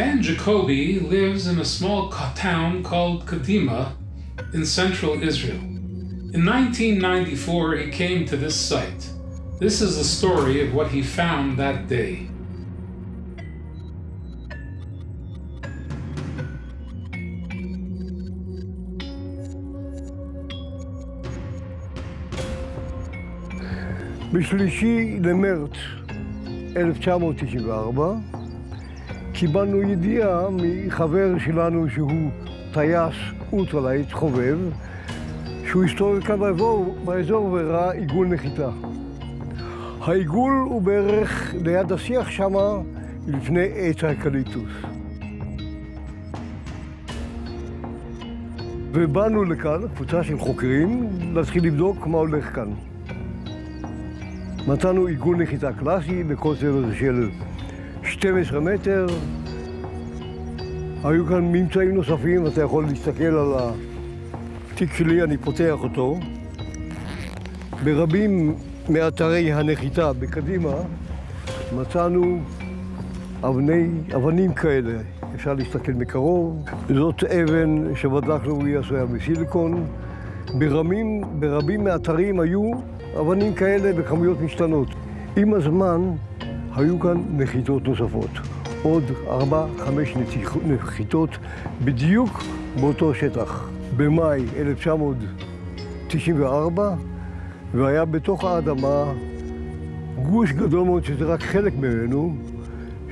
Dan Jacoby lives in a small town called Kadima in central Israel. In 1994, he came to this site. This is the story of what he found that day. בשלישי למרץ 1994 קיבלנו ידיעה מחבר שלנו שהוא טייס אולטרלייט חובב, שהוא הסתובב כאן באזור, באזור וראה עיגול נחיתה. העיגול הוא בערך ליד השיח שמה לפני עץ האקליפטוס. ובאנו לכאן, קבוצה של חוקרים, להתחיל לבדוק מה הולך כאן. מצאנו עיגול נחיתה קלאסי בקוצר של 12 מטר. היו כאן ממצאים נוספים, אתה יכול להסתכל על התיק שלי, אני פותח אותו. ברבים מאתרי הנחיתה בקדימה מצאנו אבני, אבנים כאלה. אפשר להסתכל מקרוב. זאת אבן שבדקנו, היא עשויה מסיליקון. ברבים, ברבים מהאתרים היו אבנים כאלה בכמויות משתנות. עם הזמן היו כאן נחיתות נוספות. עוד ארבע, חמש נחיתות בדיוק באותו שטח. במאי 1994, והיה בתוך האדמה גוש גדול מאוד, שזה רק חלק ממנו,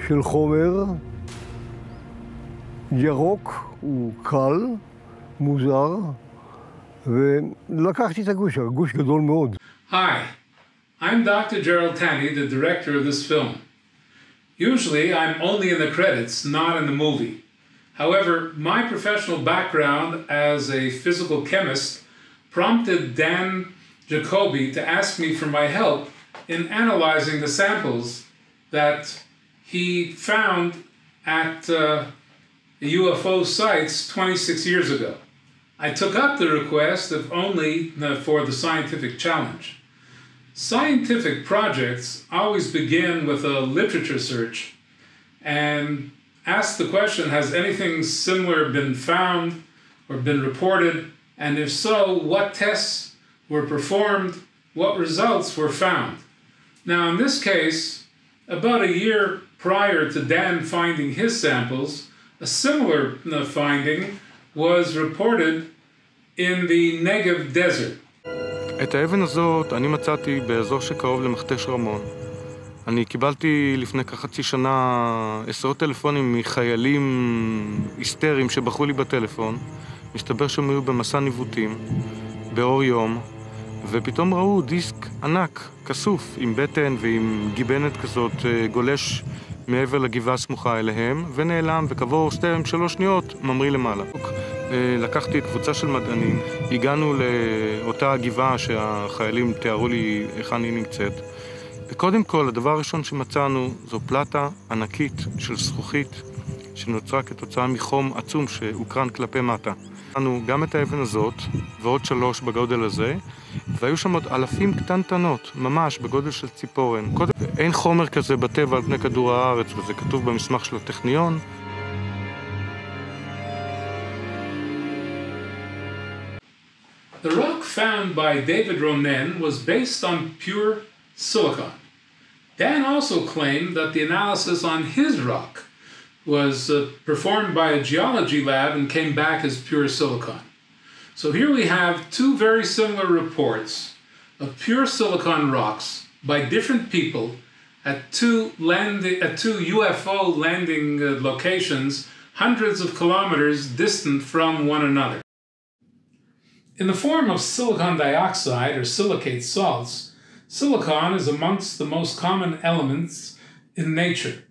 של חומר ירוק, הוא קל, מוזר, ולקחתי את הגוש, הגוש גדול מאוד. Hi, I'm Dr. Gerald Tanny, the director of this film. Usually, I'm only in the credits, not in the movie. However, my professional background as a physical chemist prompted Dan Jacoby to ask me for my help in analyzing the samples that he found at uh, UFO sites 26 years ago. I took up the request, if only for the scientific challenge. Scientific projects always begin with a literature search and ask the question Has anything similar been found or been reported? And if so, what tests were performed? What results were found? Now, in this case, about a year prior to Dan finding his samples, a similar finding was reported in the Negev desert. את האבן הזאת אני מצאתי באזור שקרוב למכתש רמון. אני קיבלתי לפני כחצי שנה עשרות טלפונים מחיילים היסטריים שבחרו לי בטלפון. מסתבר שהם היו במסע ניווטים, באור יום, ופתאום ראו דיסק ענק, כסוף, עם בטן ועם גיבנת כזאת, אה, גולש מעבר לגבעה הסמוכה אליהם, ונעלם, וכעבור שתיים, שלוש שניות, ממריא למעלה. אה, לקחתי קבוצה של מדענים, הגענו לאותה גבעה שהחיילים תיארו לי היכן היא נמצאת. וקודם כל, הדבר הראשון שמצאנו זו פלטה ענקית של זכוכית שנוצרה כתוצאה מחום עצום שהוקרן כלפי מטה. מצאנו גם את האבן הזאת ועוד שלוש בגודל הזה, והיו שם עוד אלפים קטנטנות, ממש בגודל של ציפורן. קודם, אין חומר כזה בטבע על פני כדור הארץ, וזה כתוב במסמך של הטכניון. Found by David Ronen was based on pure silicon. Dan also claimed that the analysis on his rock was uh, performed by a geology lab and came back as pure silicon. So here we have two very similar reports of pure silicon rocks by different people at two, landing, at two UFO landing uh, locations hundreds of kilometers distant from one another. In the form of silicon dioxide or silicate salts, silicon is amongst the most common elements in nature.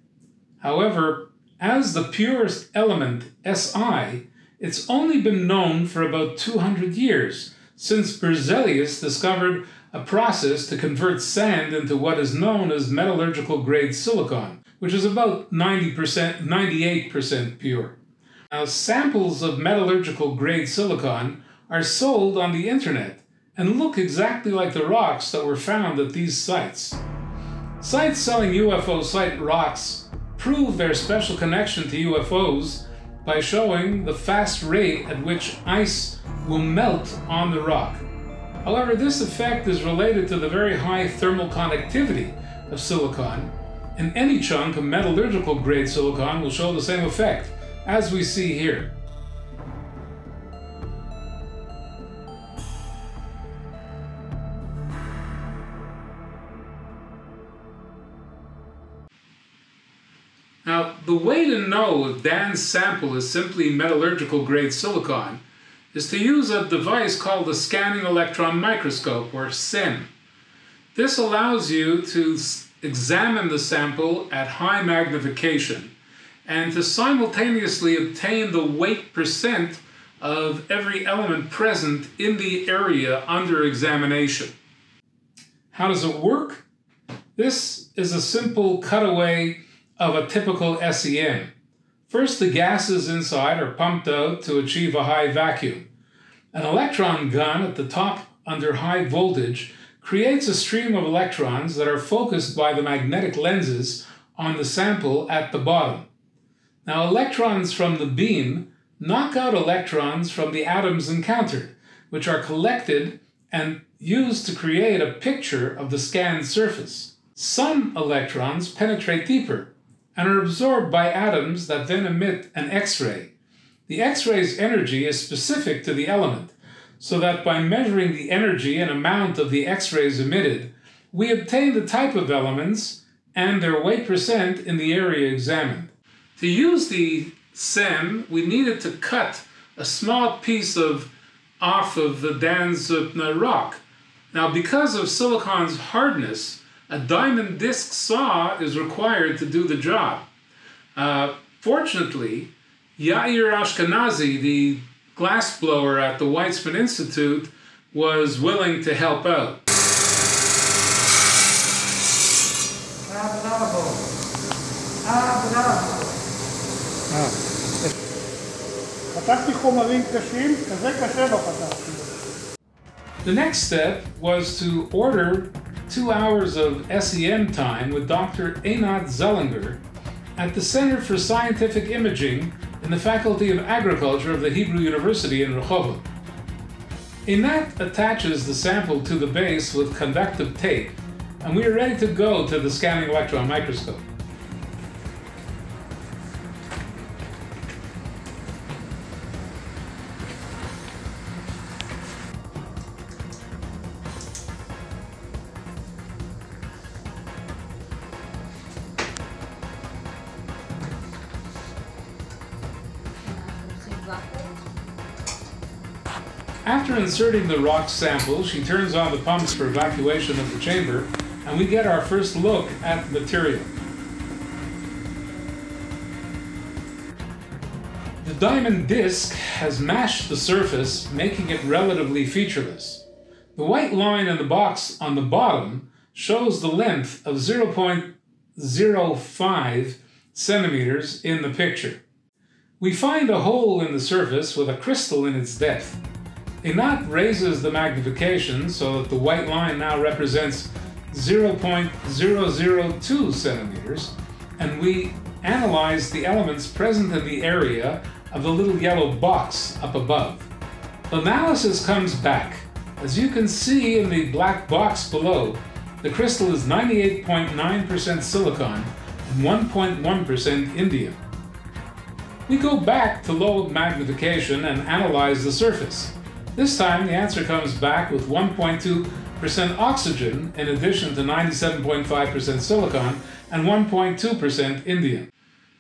However, as the purest element, Si, it's only been known for about 200 years, since Berzelius discovered a process to convert sand into what is known as metallurgical grade silicon, which is about 90%, 98% pure. Now, samples of metallurgical grade silicon are sold on the internet and look exactly like the rocks that were found at these sites. Sites selling UFO site rocks prove their special connection to UFOs by showing the fast rate at which ice will melt on the rock. However, this effect is related to the very high thermal conductivity of silicon, and any chunk of metallurgical grade silicon will show the same effect, as we see here. The way to know if Dan's sample is simply metallurgical grade silicon is to use a device called the Scanning Electron Microscope, or SEM. This allows you to examine the sample at high magnification and to simultaneously obtain the weight percent of every element present in the area under examination. How does it work? This is a simple cutaway of a typical SEM. First, the gases inside are pumped out to achieve a high vacuum. An electron gun at the top under high voltage creates a stream of electrons that are focused by the magnetic lenses on the sample at the bottom. Now, electrons from the beam knock out electrons from the atoms encountered, which are collected and used to create a picture of the scanned surface. Some electrons penetrate deeper, and are absorbed by atoms that then emit an X ray. The X ray's energy is specific to the element, so that by measuring the energy and amount of the X rays emitted, we obtain the type of elements and their weight percent in the area examined. To use the SEM, we needed to cut a small piece of off of the Danzutna rock. Now, because of silicon's hardness, a diamond disc saw is required to do the job. Uh, fortunately, Yair Ashkenazi, the glassblower at the Weizmann Institute, was willing to help out. The next step was to order two hours of SEM time with Dr. Einat Zelinger at the Center for Scientific Imaging in the Faculty of Agriculture of the Hebrew University in Rehovot. Einat attaches the sample to the base with conductive tape, and we are ready to go to the scanning electron microscope. After inserting the rock sample, she turns on the pumps for evacuation of the chamber, and we get our first look at the material. The diamond disc has mashed the surface, making it relatively featureless. The white line in the box on the bottom shows the length of 0.05 centimeters in the picture. We find a hole in the surface with a crystal in its depth. Einat raises the magnification so that the white line now represents 0.002 centimeters, and we analyze the elements present in the area of the little yellow box up above. The Analysis comes back. As you can see in the black box below, the crystal is 98.9% silicon and 1.1% indium. We go back to low magnification and analyze the surface. This time, the answer comes back with 1.2% oxygen in addition to 97.5% silicon and 1.2% indium.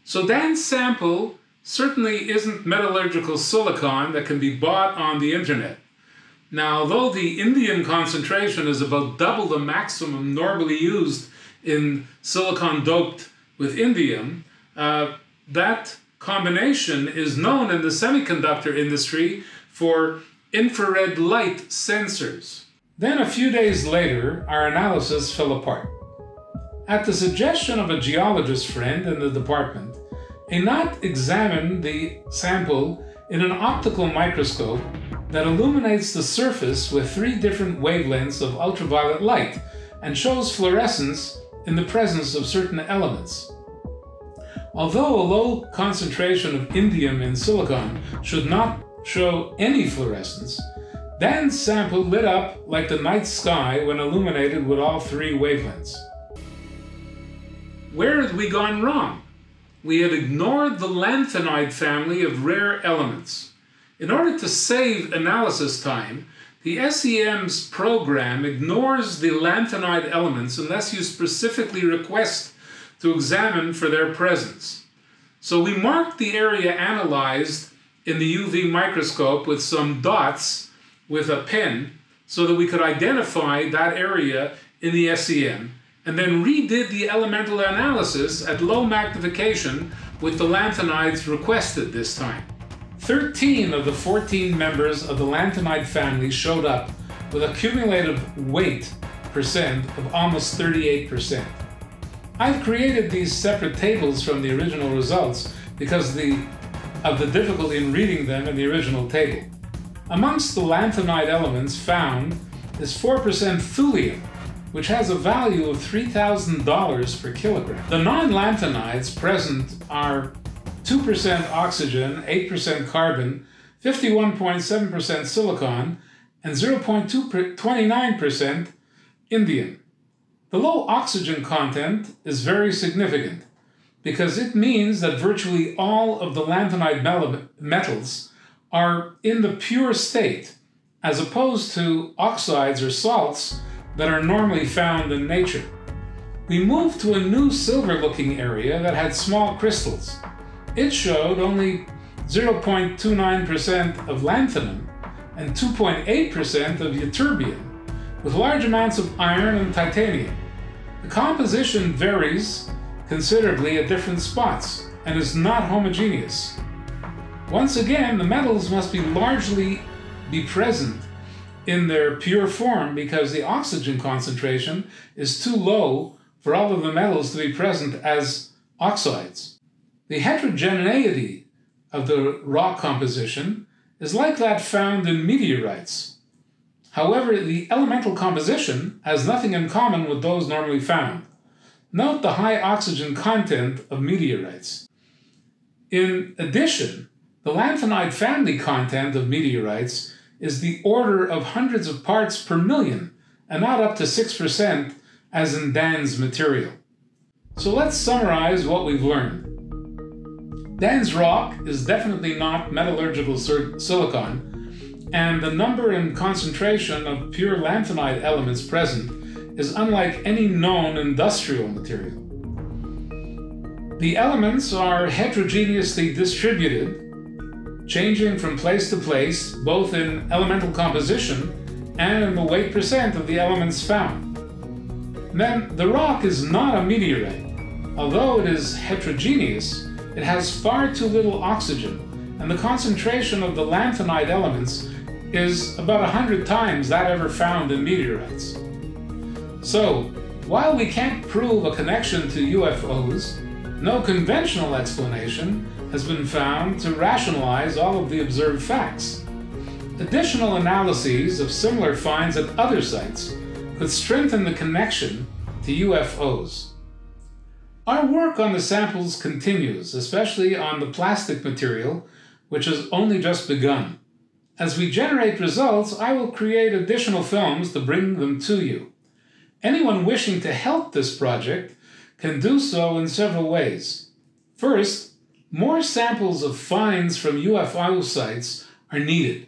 So Dan's sample certainly isn't metallurgical silicon that can be bought on the internet. Now, although the indium concentration is about double the maximum normally used in silicon doped with indium, uh, that combination is known in the semiconductor industry for infrared light sensors. Then a few days later, our analysis fell apart. At the suggestion of a geologist friend in the department, Einat examined the sample in an optical microscope that illuminates the surface with three different wavelengths of ultraviolet light and shows fluorescence in the presence of certain elements. Although a low concentration of indium in silicon should not show any fluorescence, Dan's sample lit up like the night sky when illuminated with all three wavelengths. Where had we gone wrong? We had ignored the lanthanide family of rare elements. In order to save analysis time, the SEM's program ignores the lanthanide elements unless you specifically request to examine for their presence. So we marked the area analyzed in the UV microscope with some dots with a pen so that we could identify that area in the SEM and then redid the elemental analysis at low magnification with the lanthanides requested this time. 13 of the 14 members of the lanthanide family showed up with a cumulative weight percent of almost 38%. I've created these separate tables from the original results because the, of the difficulty in reading them in the original table. Amongst the lanthanide elements found is 4% thulium, which has a value of $3,000 per kilogram. The non-lanthanides present are 2% oxygen, 8% carbon, 51.7% silicon, and 0.29% indium. The low oxygen content is very significant because it means that virtually all of the lanthanide metals are in the pure state as opposed to oxides or salts that are normally found in nature. We moved to a new silver looking area that had small crystals. It showed only 0.29% of lanthanum and 2.8% of ytterbium, with large amounts of iron and titanium. The composition varies considerably at different spots and is not homogeneous. Once again, the metals must be largely be present in their pure form because the oxygen concentration is too low for all of the metals to be present as oxides. The heterogeneity of the rock composition is like that found in meteorites. However, the elemental composition has nothing in common with those normally found. Note the high oxygen content of meteorites. In addition, the lanthanide family content of meteorites is the order of hundreds of parts per million, and not up to 6% as in Dan's material. So let's summarize what we've learned. Dan's rock is definitely not metallurgical silicon, and the number and concentration of pure lanthanide elements present is unlike any known industrial material. The elements are heterogeneously distributed changing from place to place, both in elemental composition and in the weight percent of the elements found. Then, the rock is not a meteorite. Although it is heterogeneous, it has far too little oxygen, and the concentration of the lanthanide elements is about 100 times that ever found in meteorites. So, while we can't prove a connection to UFOs, no conventional explanation has been found to rationalize all of the observed facts. Additional analyses of similar finds at other sites could strengthen the connection to UFOs. Our work on the samples continues, especially on the plastic material, which has only just begun. As we generate results, I will create additional films to bring them to you. Anyone wishing to help this project can do so in several ways. First, more samples of finds from UFO sites are needed.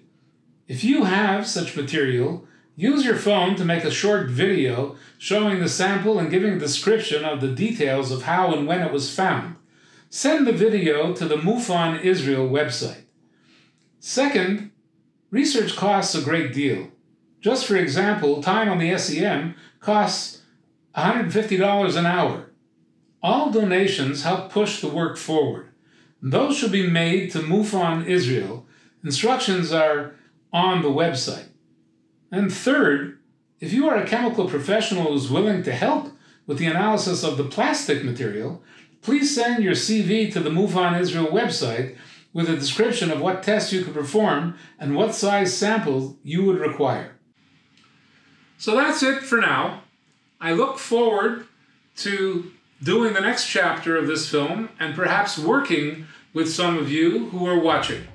If you have such material, use your phone to make a short video showing the sample and giving a description of the details of how and when it was found. Send the video to the MUFON Israel website. Second, research costs a great deal. Just for example, time on the SEM costs $150 an hour. All donations help push the work forward. Those should be made to MUFON Israel. Instructions are on the website. And third, if you are a chemical professional who's willing to help with the analysis of the plastic material, please send your CV to the MUFON Israel website with a description of what tests you could perform and what size samples you would require. So that's it for now. I look forward to doing the next chapter of this film and perhaps working with some of you who are watching.